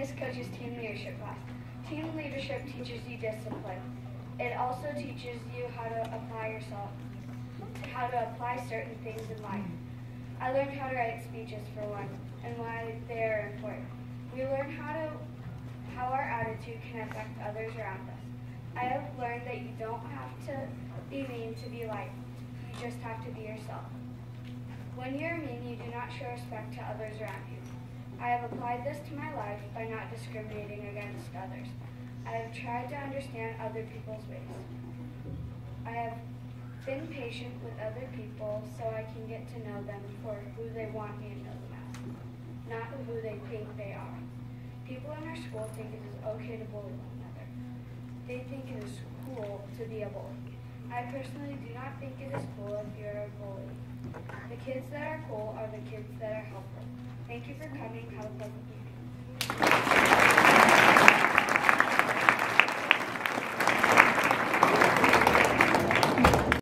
This coach's Teen Leadership class. Teen leadership teaches you discipline. It also teaches you how to apply yourself, how to apply certain things in life. I learned how to write speeches for one, and why they are important. We learn how to how our attitude can affect others around us. I have learned that you don't have to be mean to be liked. You just have to be yourself. When you're mean, you do not show respect to others around you. I have applied this to my life by not discriminating against others. I have tried to understand other people's ways. I have been patient with other people so I can get to know them for who they want me to know them as, not who they think they are. People in our school think it is okay to bully one another. They think it is cool to be a bully. I personally do not think it is cool if you're a bully. The kids that are cool are the kids that are helpful. Thank you for coming. Have a pleasant evening.